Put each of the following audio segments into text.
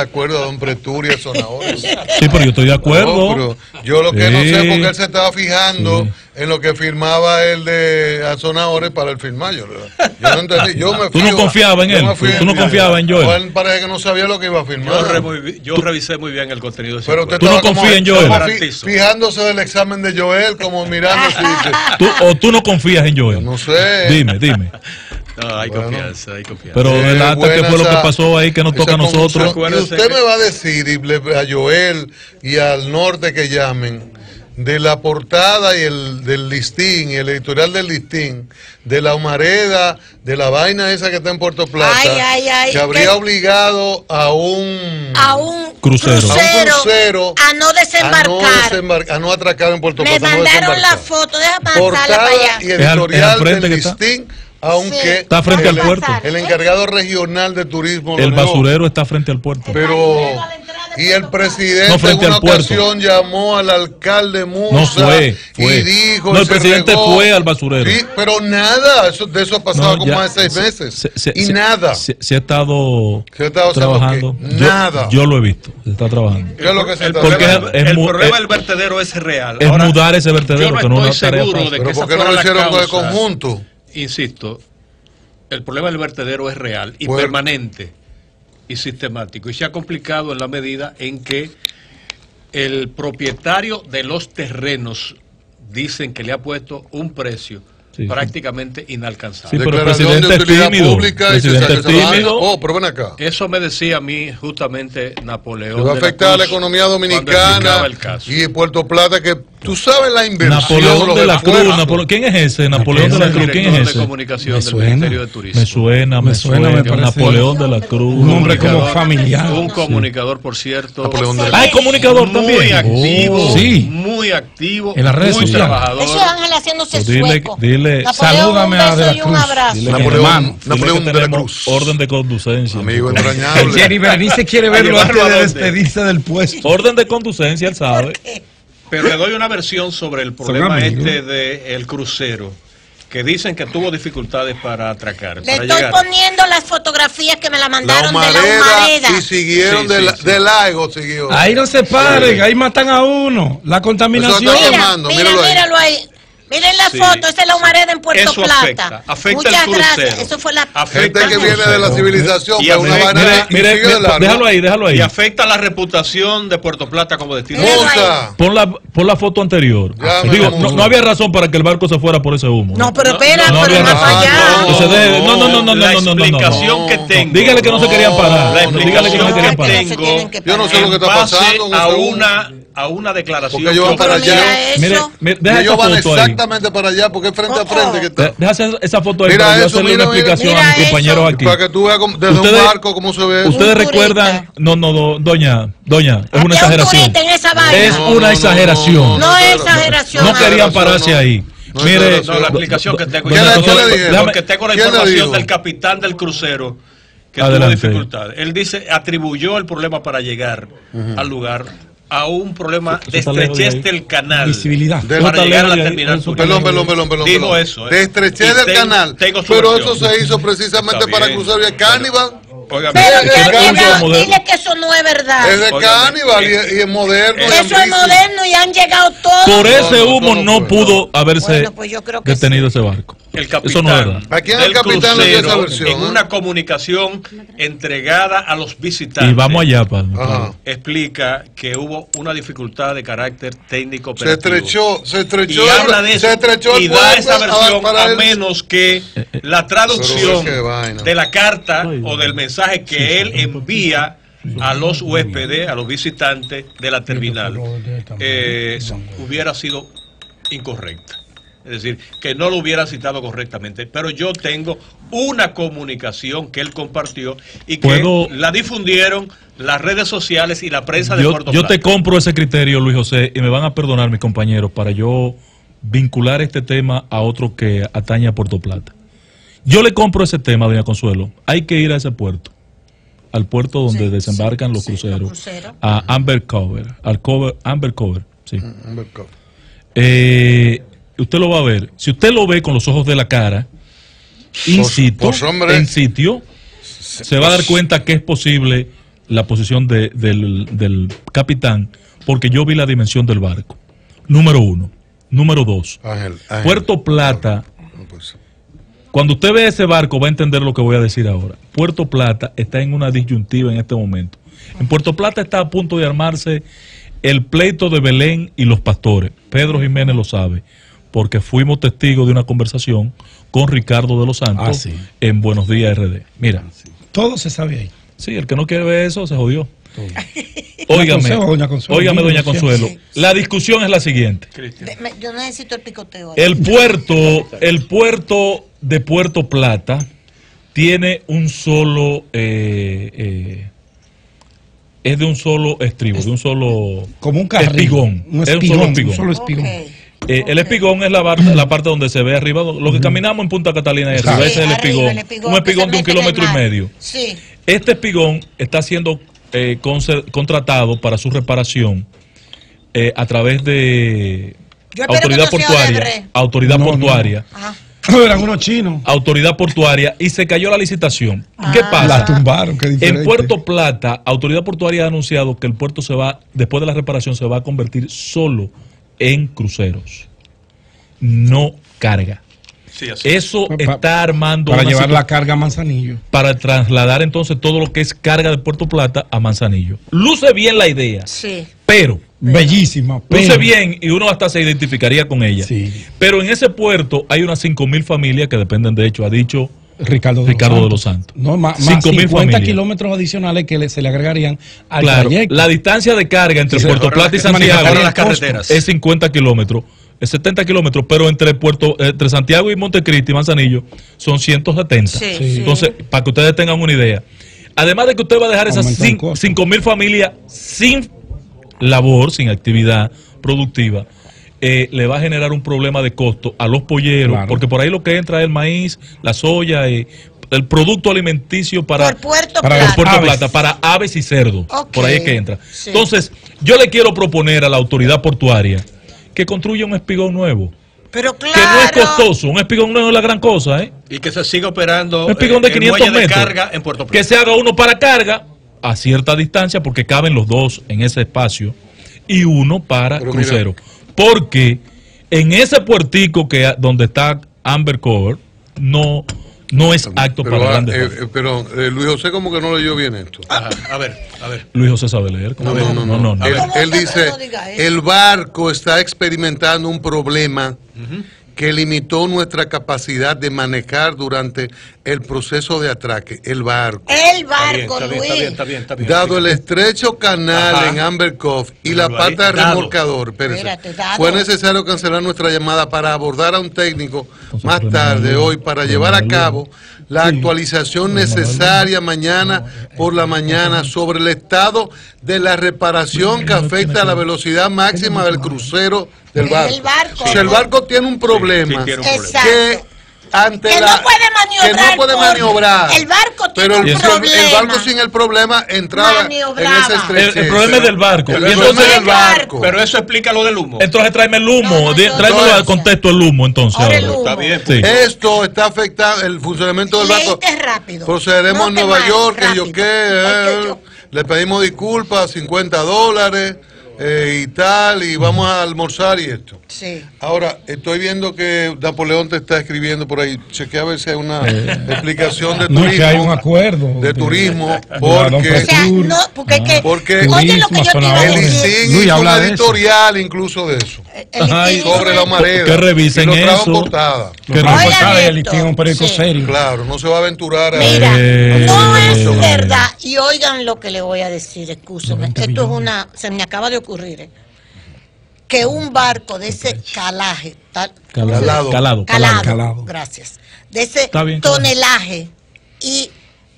de acuerdo a don Preturia Sonadores. Sí, pero yo estoy de acuerdo. No, pero yo lo que no sé porque él se estaba fijando Sí. en lo que firmaba el de Azonadores para el firmar. Yo, yo no entendí. Yo me Tú no confiabas en él, tú no confiabas en Joel. Parece que no sabía lo que iba a Yo, firmar. re- yo revisé muy bien el contenido de ese Pero. Tú no confías en Joel. fi- fijándose del examen de Joel, como mirando si dice, Tú- o tú no confías en Joel. no sé. Dime, dime. No, hay Bueno. confianza, hay confianza. Pero Eh, relata qué fue lo que esa- pasó ahí que nos esa toca a nosotros. Y usted que- me va a decir y le- a Joel y al norte que llamen de la portada y el del listín y el editorial del listín de la humareda de la vaina esa que está en Puerto Plata Ay, ay, ay, que habría que- obligado a un a un Crucero. crucero, a un crucero a no desembarcar. a no, desembar- a no atracar en Puerto Me Plata no mandaron la desembarcar. foto, déjame pasarla portada para allá. y editorial al frente del que está. Aunque Sí. Está frente el, al puerto. el encargado regional de turismo El basurero está frente al puerto. Pero y el presidente No, frente en una al puerto. ocasión llamó al alcalde Musa No fue, fue. y dijo No, el presidente regó. fue al basurero. Sí, pero nada, eso, de eso ha pasado No, como ya, más de seis se- meses se- se- y se- nada. Se, se ha estado Se ha estado trabajando. Yo- Nada. Yo, lo he visto. Se está trabajando. ¿Qué es lo que se el está Porque el problema del vertedero es real. es Ahora, mudar ese vertedero, yo no que no es una estoy tarea seguro fácil. de Pero que ¿por qué no lo hicieron de causa. conjunto? Insisto, el problema del vertedero es real y Bueno. permanente y sistemático y se ha complicado en la medida en que el propietario de los terrenos dicen que le ha puesto un precio Sí, sí. prácticamente inalcanzable. Sí, pero el Declaración presidente de utilidad tímido. pública y se tímido. Oh, pero ven acá. Eso me decía a mí justamente Napoleón. Que va a de la afectar a la Cruz economía dominicana explicaba el caso. y Puerto Plata, que tú sabes la inversión. Napoleón los de la Cruz. esfuerzos. Napole- ¿Quién es ese? Napoleón de la Cruz. ¿Quién es de ese? comunicación Me del suena. Ministerio de Turismo. Me suena, me, Me suena, suena. me parece. Napoleón de la Cruz. Un hombre como familiar. Un comunicador, por cierto. Napoleón de la Ah, es comunicador muy también. activo, Oh. Sí. muy activo, En las redes muy sociales. trabajador. Eso es Ángel haciéndose Pues dile- sueco. Dile- Napoleón, Salúdame un a De la beso y un Cruz. abrazo. Dile Napoleón, hermano. dile Napoleón que de la Cruz. Orden de conducencia. Amigo entrañable. Jenny Berenice quiere verlo antes de despedirse del puesto. Orden de conducencia, él sabe. Pero le doy una versión sobre el problema este del crucero, que dicen que tuvo dificultades para atracar, Le para estoy llegar. poniendo las fotografías que me la La mandaron de la humareda y siguieron Sí, de, sí, la, sí. de Lago siguió. Ahí no se paren, ahí matan a uno. La contaminación. Eso está Mira, llamando, mira, míralo ahí. míralo ahí. Miren la Sí, foto, esa es la humareda en Puerto Eso Plata. afecta, afecta Muchas el gracias. Eso fue la Afecta Gente que viene de la civilización, Y pero una afecta- vaina Mire, y mire, de déjalo ahí, déjalo ahí. Y afecta la reputación de Puerto Plata como destino. Pon la, pon la foto anterior. Ya, Digo, no, no había razón para que el barco se fuera por ese humo. No, pero espera, no pero había no razón. para allá. No, no, no, no, La no, no, no, no, no. explicación que tengo. Dígale que no se querían parar. Dígale que no se explicación querían que parar. Yo no sé lo que está pasando a una, a una declaración. Porque ellos van para allá. Mira deja esa foto ahí. Exactamente para allá, porque es frente a Oh, frente que oh. está. De- Deja hacer esa foto ahí Mira para yo eso, hacerle mira, una mira. explicación Mira a mis eso. compañeros aquí. Para que tú veas como- desde Ustedes- un barco cómo se ve eso. Ustedes Un turista. recuerdan, no, no, do- doña, doña, es una exageración. Es No, una no, no, exageración. No es no, exageración. No no. querían pararse no. ahí. No Mire. No, la explicación que tengo. La ¿Quién le información del capitán del crucero que Adelante. tuvo dificultades. Él dice, atribuyó el problema para llegar al lugar a un problema Eso de estrechez del canal Visibilidad. De- para llegar a la terminal Pelón, pelón, pelón, pelón. Digo pelón. eso, ¿eh? De estrechez Y del canal. tengo su Pero versión. eso se hizo precisamente para cruzar el está Cannibal. Oiga, Pero que mira, dile que eso no es verdad. Es de Cannibal y, eh, y es moderno. y Eso es moderno y han llegado todos. Por ese humo no pudo haberse Bueno, pues yo creo que detenido ese barco. el Eso no es capitán verdad. ¿A quién el capitán le dio esa crucero, versión, en eh? una comunicación entregada a los visitantes Y vamos allá. Ajá. explica que hubo una dificultad de carácter técnico Se estrechó, se y estrechó. el- habla de eso se estrechó el y da esa versión a él. menos que la traducción Pero qué vaina. de la carta o del mensaje que él envía a los huéspedes, a los visitantes de la terminal, eh, hubiera sido incorrecta. Es decir, que no lo hubiera citado correctamente. Pero yo tengo una comunicación que él compartió y que Puedo- la difundieron las redes sociales y la prensa de Yo, Puerto yo te compro ese criterio, Luis José, y me van a perdonar mis compañeros para yo vincular este tema a otro que atañe a Puerto Plata. Yo le compro ese tema, doña Consuelo. Hay que ir a ese puerto, al puerto donde Sí, desembarcan sí, los sí, los cruceros, a Amber Cover, al cover, Amber Cover, sí. Mm, Eh, usted lo va a ver. Si usted lo ve con los ojos de la cara, in Pues- situ, pues, hombre. en sitio, se va a dar cuenta que es posible la posición de- del, del capitán porque yo vi la dimensión del barco. Número uno. Número dos. Ángel, Ángel. Puerto Plata, pues, cuando usted ve ese barco va a entender lo que voy a decir ahora. Puerto Plata está en una disyuntiva en este momento. En Puerto Plata está a punto de armarse el pleito de Belén y los pastores. Pedro Jiménez lo sabe, porque fuimos testigos de una conversación con Ricardo de los Santos Ah, sí. en Buenos Días RD. Mira, Todo se sabe ahí. sí, el que no quiere ver eso se jodió. Óigame, Consejo, doña Consuelo. óigame, doña Sí. Consuelo. La discusión es la siguiente. Yo necesito el picoteo. ahí. El puerto, el puerto de Puerto Plata tiene un solo, eh, eh, es de un solo estribo, de un solo Como un carril. espigón. Un Es un espigón. solo Un espigón. solo espigón. Eh, el espigón es la, bar- la parte donde se ve arriba, lo que caminamos en Punta Catalina y arriba, Sí, ese es el arriba, espigón, el espigón un espigón de un kilómetro y medio. Sí. Este espigón está siendo eh, contratado para su reparación eh, a través de autoridad no portuaria, autoridad No, no. portuaria, Ajá. Eran unos chinos. autoridad portuaria y se cayó la licitación. ¿Qué Ah. pasa? La tumbaron, qué diferente. En Puerto Plata, Autoridad Portuaria ha anunciado que el puerto se va, después de la reparación, se va a convertir solo en cruceros. No carga. Sí, así. Eso está armando Para llevar la carga a Manzanillo. para trasladar entonces todo lo que es carga de Puerto Plata a Manzanillo. Luce bien la idea, Sí. pero Bellísima. luce bien y uno hasta se identificaría con ella. Sí. Pero en ese puerto hay unas 5.000 familias que dependen, de hecho, ha dicho Ricardo de, Ricardo los, de los Santos. No, más, más 5.000 50 familias. kilómetros adicionales que le- se le agregarían al Claro, trayecto. la distancia de carga entre Sí, Puerto Plata y Santiago las carreteras. es 50 kilómetros, es 70 kilómetros, pero entre Puerto, entre Santiago y Montecristi y Manzanillo son 170. Sí. Entonces, para que ustedes tengan una idea, además de que usted va a dejar esas Aumenta el costo. 5 mil familias sin labor, sin actividad productiva, eh, le va a generar un problema de costo a los polleros, Claro. porque por ahí lo que entra es el maíz, la soya, eh, el producto alimenticio para Por Puerto para Plata. Puerto Aves. Plata para aves y cerdos. Por ahí es que entra. sí. Entonces, yo le quiero proponer a la autoridad portuaria que construya un espigón nuevo. Pero claro. Que no es costoso. Un espigón nuevo es la gran cosa, ¿eh? Y que se siga operando Un espigón de eh, el 500 muelle de metros. carga en Puerto Que Plata. se haga uno para carga a cierta distancia porque caben los dos en ese espacio y uno para Pero mira. crucero. Porque en ese puertico que donde está Amber Cover no no es apto pero, para ah, grandes eh, eh, pero eh, Luis José como que no leyó bien esto. Ajá, a ver, a ver. Luis José sabe leer. ¿cómo No, no, no, no. no. Él, ¿Cómo él dice, el barco está experimentando un problema que limitó nuestra capacidad de manejar durante el proceso de atraque. El barco. El barco, está bien, Luis. está bien, está bien, está bien. Dado el estrecho canal Ajá. en Amber Cove y la pata de dado. remolcador, espérese, Espérate, dado. fue necesario cancelar nuestra llamada para abordar a un técnico Entonces, más tarde de- hoy para llevar a cabo la actualización necesaria mañana por la mañana sobre el estado de la reparación que afecta a la velocidad máxima del crucero del barco. Si el barco tiene un problema sí tiene un problema. Exacto. que ante Que la no puede maniobrar que no puede maniobrar. el barco tiene pero el, el problema. barco sin el problema entraba en estrechez. El- el problema es del barco. El Y entonces- es del barco. Pero eso explica lo del humo. Entonces tráeme el humo, No, no, al contexto el humo entonces. Ahora el ahora. humo. Está bien. Sí. Esto está afectando el funcionamiento del barco. Rápido. Procederemos te Nueva mates, York, que yo qué, eh, le pedimos disculpas, 50 dólares eh, y tal, y vamos a almorzar y esto. Sí. Ahora, estoy viendo que Napoleón te está escribiendo por ahí. Chequea a ver si hay una explicación de Eh. No turismo. es que hay un acuerdo. de turismo, porque- O sea, no, porque es que. Porque- oye, lo que yo te Turismo, iba a decir. ICIN Luis, hizo habla un de eso. editorial incluso de eso. Y litigio Sobre la humareda. Que revisen y lo trajo en eso. portada. Que no- el esto. listín es un periódico Sí. serio. Claro, no se va a aventurar a... Mira, Eh, no es eh, verdad. Y oigan lo que le voy a decir, escúchame. 90 Esto es una. Se me acaba de ocurrir. eh, Que un barco de ese calaje. tal- Calado. Calado. Calado. calado, calado. gracias. De ese bien, tonelaje y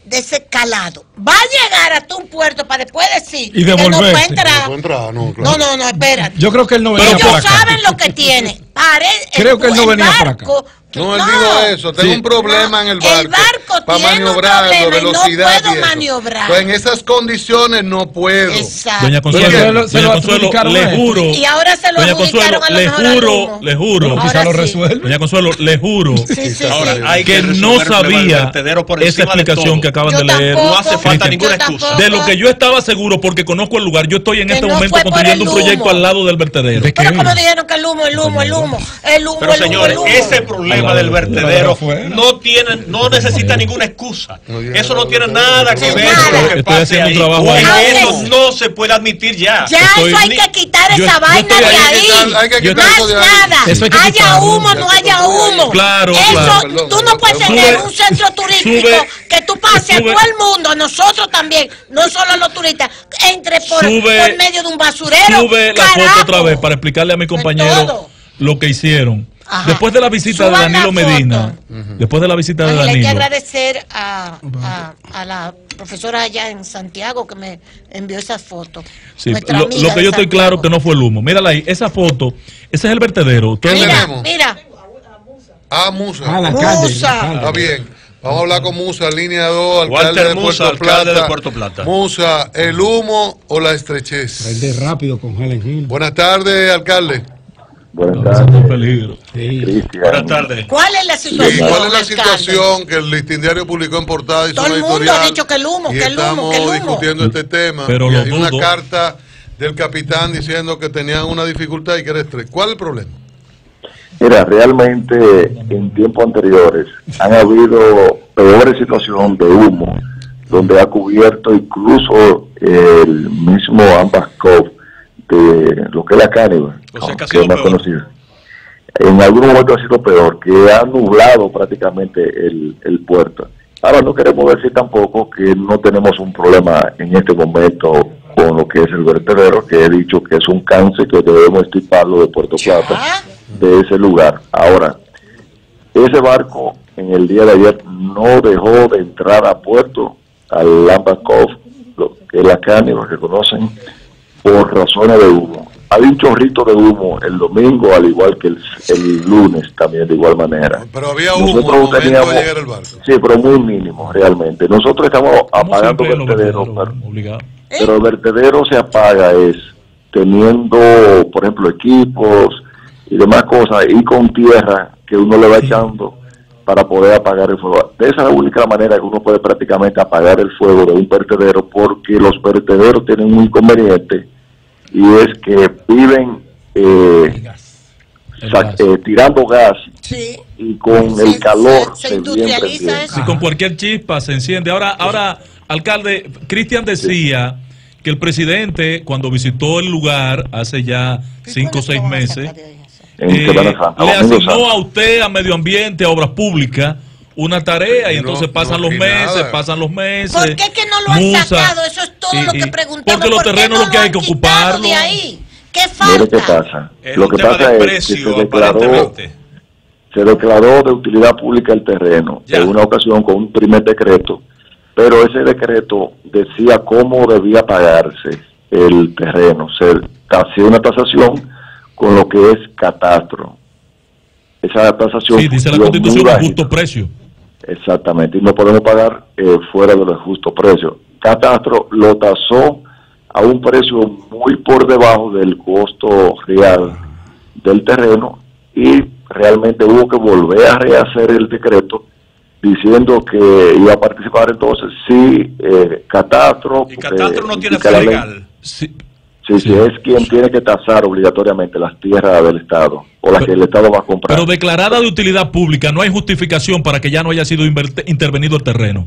de ese calado. Va a llegar hasta un puerto para después decir Y que no puede entrar. No entra, no, claro. No, no, no, espérate. Yo creo que él no venía Ellos por acá. saben lo que tiene. Pare- Creo que él no el venía por acá. Barco No, él No. dijo eso. Tengo Sí. un problema en el El barco. barco para tiene un maniobrar, problema y no velocidad. puedo y maniobrar. Pues en esas condiciones no puedo. Exacto. Doña Consuelo, Se lo- se doña lo Consuelo, le juro. Y ahora se lo Doña Consuelo, a lo le juro, le juro. Quizá lo resuelve. Doña Consuelo, le juro Sí, sí, Ahora, hay que que no sabía vertedero por esa explicación que acaban Yo de leer. tampoco, No hace falta ninguna excusa. tampoco. De lo que yo estaba seguro, porque conozco el lugar, yo estoy en este no momento construyendo un proyecto al lado del vertedero. Pero como dijeron que el humo, el humo, el humo, el humo, Pero el humo, señores, el humo. ese problema del vertedero no tiene, no necesita ninguna excusa. Eso no tiene nada que no, ver nada. con lo que pase ahí. Eso no se puede admitir ya. Ya eso hay que quitar esa vaina de ahí. Hay que quitar eso de ahí. haya humo, no haya humo. Claro, Eso, tú no puedes tener un centro turístico que tú pases a todo el mundo, a nosotros también, no solo a los turistas, entre por, por medio de un basurero. Sube la foto otra vez para explicarle a mi compañero lo que hicieron. Ajá. Después de la visita de Suban Danilo. Medina, después de la visita de Ángel, hay que Danilo, agradecer a, a, a la profesora allá en Santiago que me envió esa foto. sí, lo, que yo estoy Santiago. claro que no fue el humo. Mírala ahí, esa foto, ese es el vertedero. Ustedes ¿Qué ven- Mira, tenemos? mira, Ah, Musa. Ah, la Musa. calle. la calle. Está bien. Vamos a hablar con Musa, línea 2, alcalde Walter de Musa, Puerto alcalde Plata. de Puerto Plata. Musa, ¿el humo o la estrechez? Prende rápido con Helen Hill. Buenas tardes, alcalde. Buenas tardes, peligro. Sí. Cristian. Buenas tardes. ¿cuál es la ¿Y situación? cuál es la situación que el listín diario publicó en portada y Todo el mundo editorial? ha dicho que el humo, que el humo, estamos que el humo. discutiendo este tema. Pero y hay una carta del capitán diciendo que tenían una dificultad y que era estrés. ¿Cuál es el problema? Mira, realmente en tiempos anteriores han habido peores situaciones de humo, donde ha cubierto incluso el mismo Ambascov de lo que es la Cániva, O sea, que es más peor. conocida. En algún momento ha sido peor, que ha nublado prácticamente el, el puerto. Ahora no queremos decir tampoco que no tenemos un problema en este momento con lo que es el vertedero, que he dicho que es un cáncer que debemos estiparlo de Puerto Plata de ese lugar. Ahora, ese barco en el día de ayer no dejó de entrar a puerto, al Lambakov, lo que es la Cániva que conocen, por razones de humo. Hay un chorrito de humo el domingo, al igual que el, el lunes también de igual manera. Pero había humo al Nosotros momento teníamos, de llegar al barco. sí, pero muy mínimo realmente. Nosotros estamos apagando vertederos, pero- pero el vertedero se apaga es teniendo, por ejemplo, equipos y demás cosas, y con tierra que uno le va echando para poder apagar el fuego. De esa es la única manera que uno puede prácticamente apagar el fuego de un vertedero, porque los vertederos tienen un inconveniente, y es que viven eh, gas. eh, tirando gas Sí. y con Se- el calor se- se se, industrializa eso. Si con cualquier chispa se enciende. Ahora, ahora, alcalde, Cristian decía que el presidente, cuando visitó el lugar hace ya cinco o seis meses, eh, le asignó a usted, a Medio Ambiente, a Obras Públicas, una tarea y No, entonces no pasan los aquí meses, nada. pasan los meses. ¿Por qué que no lo han Musa, sacado? Eso es todo y- lo que preguntamos. Porque los ¿Por terrenos no lo que hay que ocuparlo. de ahí? ¿Qué Mire qué falta? pasa. Es Lo que pasa es que se declaró, se declaró de utilidad pública el terreno Ya. en una ocasión con un primer decreto, pero ese decreto decía cómo debía pagarse el terreno. Se hacía una tasación con lo que es catastro. Esa tasación Sí, dice la constitución un justo precio. Exactamente, y no podemos pagar eh, fuera de los justos precios. Catastro lo tasó a un precio muy por debajo del costo real del terreno y realmente hubo que volver a rehacer el decreto diciendo que iba a participar entonces sí eh, Catastro. Y porque Catastro no tiene implica fe legal. Sí, Sí, Sí. sí, es quien tiene que tasar obligatoriamente las tierras del Estado o las Pero- que el Estado va a comprar. pero declarada de utilidad pública, no hay justificación para que ya no haya sido intervenido el terreno.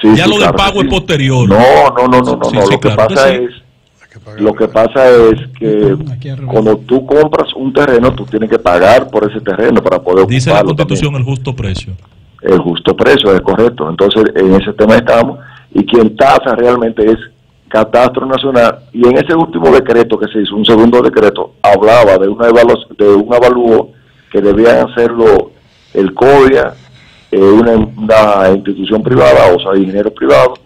Sí, ya sí, lo del claro que pago es posterior. No, no, no, no, no. Sí, no. sí, lo que claro que pasa sí. es que. Lo que pasa es que cuando tú compras un terreno, tú tienes que pagar por ese terreno para poder Dice la constitución también. el justo precio. El justo precio, es correcto. Entonces, en ese tema estamos. Y quien tasa realmente es Catastro Nacional. Y en ese último decreto que se hizo, un segundo decreto, hablaba de, una evalu- de un avalúo que debían hacerlo el CODIA, eh, una, una institución privada, o sea, ingenieros privados,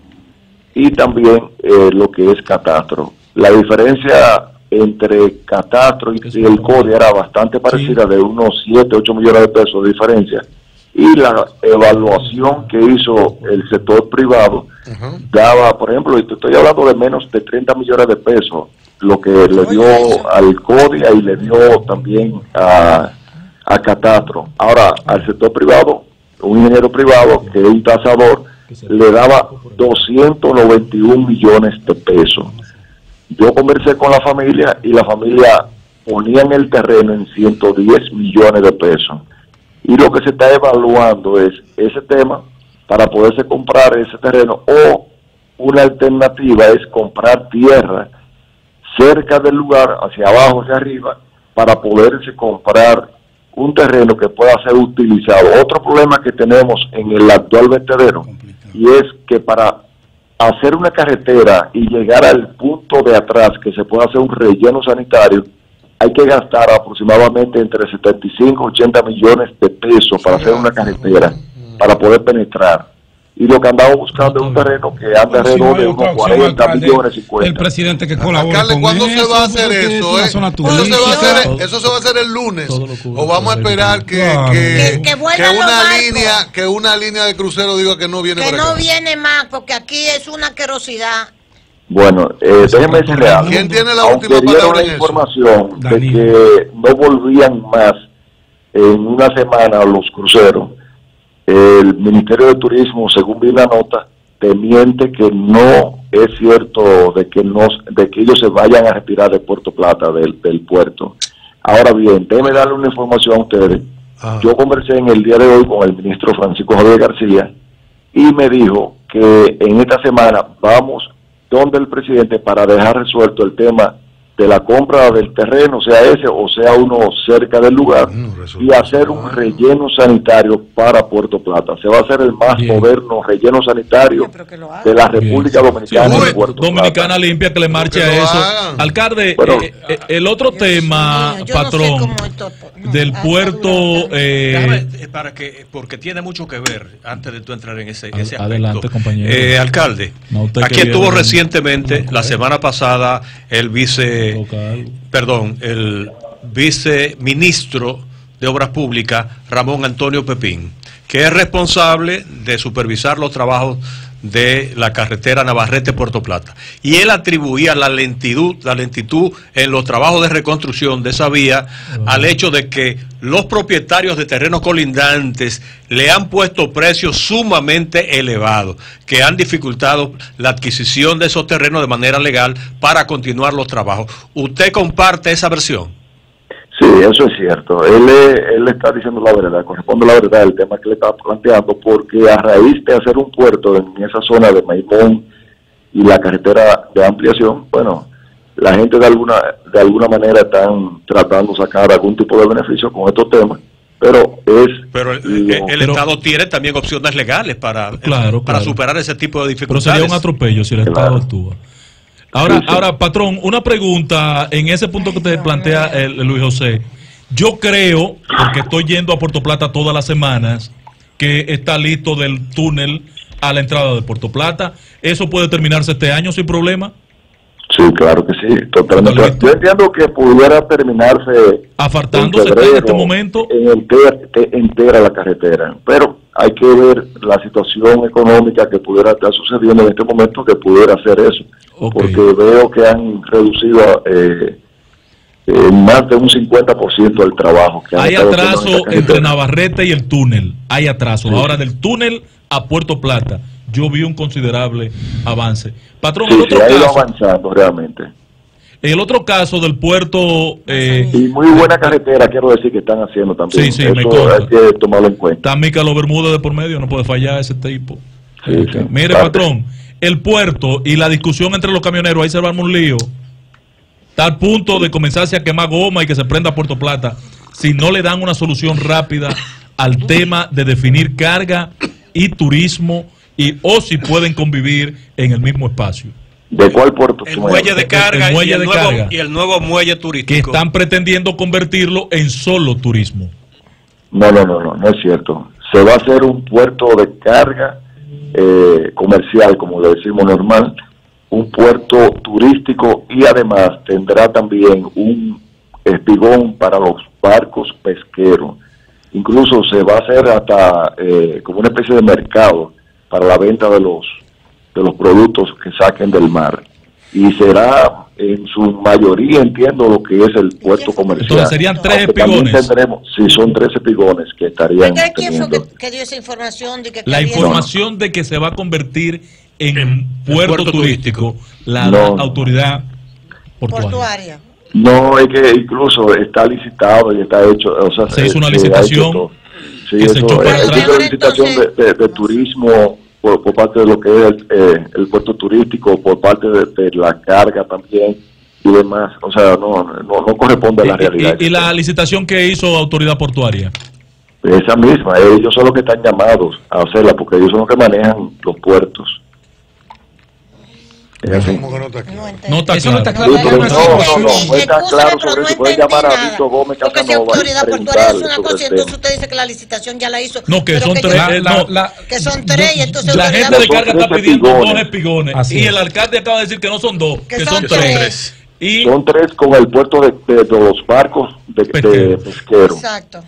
y también eh, lo que es catastro. La diferencia entre Catastro y, y el CODI era bastante parecida, de unos 7, 8 millones de pesos de diferencia. Y la evaluación que hizo el sector privado daba, por ejemplo, y te estoy hablando de menos de 30 millones de pesos, lo que le dio al CODIA y le dio también a, a Catastro. Ahora, al sector privado, un ingeniero privado que es un tasador, le daba 291 millones de pesos. Yo conversé con la familia y la familia ponía en el terreno en 110 millones de pesos. Y lo que se está evaluando es ese tema para poderse comprar ese terreno o una alternativa es comprar tierra cerca del lugar, hacia abajo, hacia arriba, para poderse comprar un terreno que pueda ser utilizado. Otro problema que tenemos en el actual vertedero y es que para hacer una carretera y llegar al punto de atrás que se pueda hacer un relleno sanitario, hay que gastar aproximadamente entre 75 y 80 millones de pesos para hacer una carretera, para poder penetrar. Y lo que andamos buscando es un terreno que anda alrededor de unos opción, 40 alcalde, millones, El 50. presidente que colabora Alcalde, con ¿cuándo se va a hacer eso? eh? ¿Cuándo se va a hacer? Eso se va a hacer el lunes. O vamos a esperar que, que, Que- que que una línea que una línea de crucero diga que no viene Que para no viene más, porque aquí es una querosidad. Bueno, eh, déjeme decirle algo. ¿Quién tiene la Aunque última dieron palabra la en eso? información de que no volvían más en una semana los cruceros, el Ministerio de Turismo, según vi la nota, te miente que no es cierto de que no, de que ellos se vayan a retirar de Puerto Plata del, del puerto. Ahora bien, déjeme darle una información a ustedes. Ah. Yo conversé en el día de hoy con el ministro Francisco Javier García y me dijo que en esta semana vamos donde el presidente para dejar resuelto el tema de la compra del terreno, sea ese o sea uno cerca del lugar, y hacer un bueno. relleno sanitario para Puerto Plata. Se va a hacer el más Bien. moderno relleno sanitario de la. República Sí, Dominicana en Puerto Dominicana Plata. limpia que le marche que a eso. hagan. Alcalde, Bueno. eh, eh, el otro Dios tema, mío, yo no sé patrón, cómo esto- no, del puerto, eh, Déjame, eh, para que, porque tiene mucho que ver, antes de tú entrar en ese, Ad- ese aspecto. adelante, compañero. Eh, alcalde, No, aquí estuvo recientemente, la semana pasada, el vice, Local. perdón, el viceministro de Obras Públicas, Ramón Antonio Pepín, que es responsable de supervisar los trabajos de la carretera Navarrete-Puerto Plata. Y él atribuía la lentitud, la lentitud en los trabajos de reconstrucción de esa vía al hecho de que los propietarios de terrenos colindantes le han puesto precios sumamente elevados, que han dificultado la adquisición de esos terrenos de manera legal para continuar los trabajos. ¿Usted comparte esa versión? Sí, eso es cierto. Él, él está diciendo la verdad, corresponde la verdad el tema que le está planteando, porque a raíz de hacer un puerto en esa zona de Maimón y la carretera de ampliación, bueno, la gente de alguna de alguna manera están tratando de sacar algún tipo de beneficio con estos temas, pero es Pero el, lo- el- el Pero- Estado tiene también opciones legales para, Claro, para claro. superar ese tipo de Pero dificultades. sería un atropello si el Claro. Estado actúa. Ahora, ahora, patrón, una pregunta en ese punto que te plantea el, Luis José. Yo creo, porque estoy yendo a Puerto Plata todas las semanas, que está listo del túnel a la entrada de Puerto Plata. ¿Eso puede terminarse este año sin problema? Sí, claro que sí, totalmente. Yo entiendo que pudiera terminarse Afartándose en este momento. en enter- te- entera la carretera. Pero hay que ver la situación económica que pudiera estar sucediendo en este momento que pudiera hacer eso. Porque veo que han reducido eh, eh, más de un 50% del trabajo. Que Hay atraso entre. Navarrete y el túnel. Hay atraso. Ahora del túnel a Puerto Plata, yo vi un considerable avance. Patrón, Sí, el otro ha ido caso, avanzando realmente. el otro caso del puerto eh, Y muy buena carretera, quiero decir, que están haciendo también. Sí, sí, me Eso consta. hay que tomarlo en cuenta. está Mícalo Bermúdez de por medio, no puede fallar ese tipo. Sí, Eh, sí, Mire, patrón, el puerto y la discusión entre los camioneros, ahí se va a un lío. Está al punto de comenzarse a quemar goma y que se prenda Puerto Plata si no le dan una solución rápida al tema de definir carga y turismo y o si pueden convivir en el mismo espacio. ¿De cuál puerto El muelle de carga, el muelle y, el de nuevo, carga. y el nuevo muelle Que turístico. están pretendiendo convertirlo en solo turismo. No, no, no, no, no es cierto. Se va a hacer un puerto de carga eh, comercial, como le decimos normal, un puerto turístico y además tendrá también un espigón para los barcos pesqueros. Incluso se va a hacer hasta eh, como una especie de mercado para la venta de los de los productos que saquen del mar y será en su mayoría entiendo lo que es el puerto comercial. Entonces serían tres tendremos, sí, son tres espigones que estarían ¿Quién fue teniendo. que, que dio esa información? De que La información de que se va a convertir en, puerto, puerto turístico, la No. autoridad portuaria. portuaria. No, es que incluso está licitado y está hecho, o sea, Se hizo una ha licitación. Sí, que se echó para es atrás. una licitación de, de- de turismo por, por parte de lo que es el, eh, el puerto turístico, por parte de, de la carga también y demás. O sea, no, no, no corresponde a la Y- realidad. y, y la licitación que hizo autoridad portuaria. Esa misma, ellos son los que están llamados a hacerla porque ellos son los que manejan los puertos. Es así. ¿Cómo que no está aquí? No entendí. No está Eso no está claro. no, no, no, no está claro sobre eso. Pueden llamar a. Víctor Gómez Porque si Casanova autoridad portuaria es una cosa, entonces usted dice que la licitación ya la hizo. No, que son tres. Eh, Que son tres y entonces La gente de carga está pidiendo dos espigones. Y el alcalde acaba de decir que no son dos, que, son, tres. Y Son tres con el puerto de, de- de los barcos de, de Pesquero. Exacto.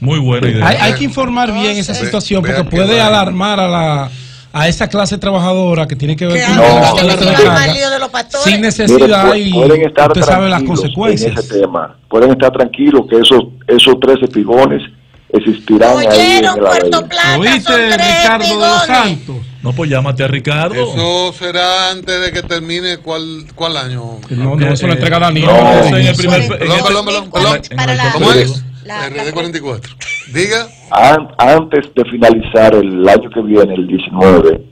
muy buena idea. Hay, hay que informar bien esa situación porque puede alarmar a la a esa clase trabajadora que tiene que ver con no, la no, clase no, de no, no, los pastores. sin necesidad pu- y pueden estar usted sabe las tranquilos consecuencias. en ese tema. Pueden estar tranquilos que esos esos tres espigones existirán ahí en Oyeron, el Puerto ADN. Plata, son ¿Oíste, tres Ricardo de los. Santos? No, pues llámate a Ricardo. Eso será antes de que termine cuál, cuál año. No, no, eso lo Eh, entrega Daniel. no, No. eso en el primer. Perdón, en el- perdón, perdón, perdón. Para la- ¿Cómo es? La- la- RD44. Diga. An- antes de finalizar el año que viene, el 19,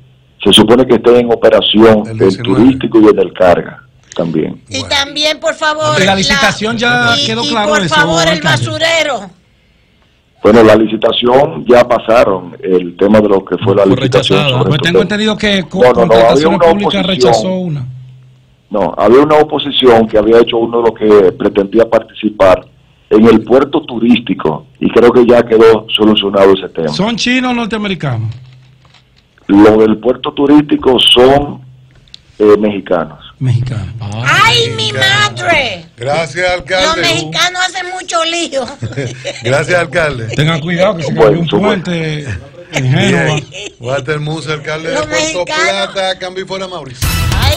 se supone que esté en operación El el, 19. turístico y el del carga también. Y también, por favor. De la licitación ya y- quedó y claro por eso, favor, el alcalde. basurero. Bueno, la licitación ya pasaron, el tema de lo que fue la Fue licitación. sobre Pues tengo entendido que No, no, no, Contrataciones había una oposición. rechazó una. No, había una oposición que había hecho uno de los que pretendía participar en el puerto turístico y creo que ya quedó solucionado ese tema. ¿Son chinos o norteamericanos? Lo del puerto turístico son eh, mexicanos. Mexicanos. ¡Ay, mi madre! Gracias, Los alcalde. mexicanos hacen mucho lío. Gracias, alcalde. Tengan cuidado que se Bueno, cayó un puente en Génova. Walter Musa, alcalde de Los Puerto mexicanos. Plata, Cambio y fuera Mauricio. Ay,